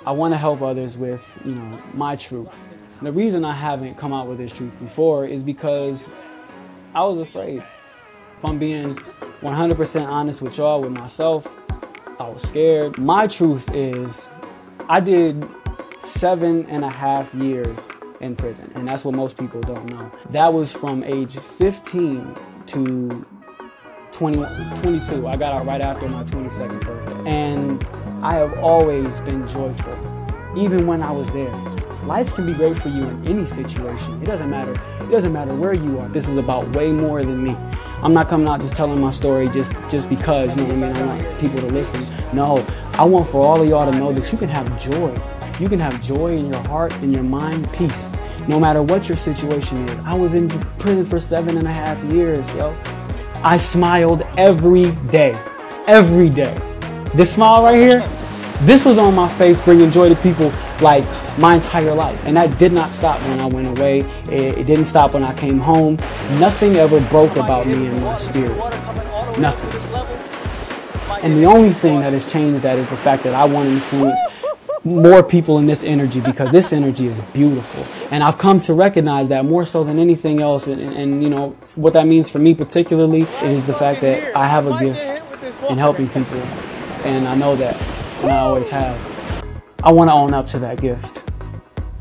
I want to help others with, you know, my truth. The reason I haven't come out with this truth before is because I was afraid. If I'm being 100% honest with y'all, with myself, I was scared. My truth is I did seven and a half years in prison, and that's what most people don't know. That was from age 15 to 20, 22. I got out right after my 22nd birthday. And I have always been joyful, even when I was there. Life can be great for you in any situation. It doesn't matter. It doesn't matter where you are. This is about way more than me. I'm not coming out just telling my story just just because, you know what I mean? I want people to listen. No, I want for all of y'all to know that you can have joy. You can have joy in your heart, in your mind, peace. No matter what your situation is. I was in prison for seven and a half years, yo. I smiled every day. Every day. This smile right here, this was on my face bringing joy to people like my entire life. And that did not stop when I went away. It, it didn't stop when I came home. Nothing ever broke about me and my spirit. Nothing. And the only thing that has changed that is the fact that I want to influence more people in this energy because this energy is beautiful. And I've come to recognize that more so than anything else. And, and, and, you know, what that means for me particularly is the fact that I have a gift in helping people. And I know that, I always have. I want to own up to that gift.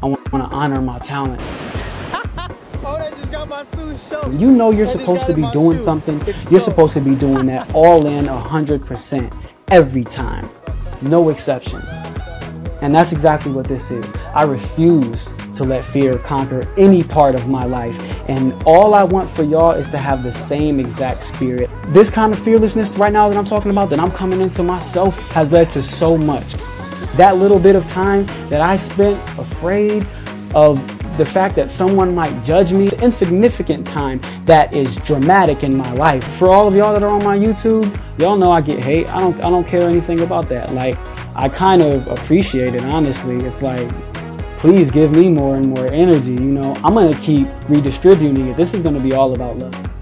I want to honor my talent. You know you're supposed to be doing something. You're supposed to be doing that all in 100% every time. No exceptions. And that's exactly what this is. I refuse to let fear conquer any part of my life. And all I want for y'all is to have the same exact spirit. This kind of fearlessness right now that I'm talking about, that I'm coming into myself, has led to so much. That little bit of time that I spent afraid of the fact that someone might judge me, insignificant time that is dramatic in my life. For all of y'all that are on my YouTube, y'all know I get hate. I don't I don't care anything about that. Like I kind of appreciate it, honestly. It's like, please give me more and more energy. You know, I'm to keep redistributing it. This is to be all about love.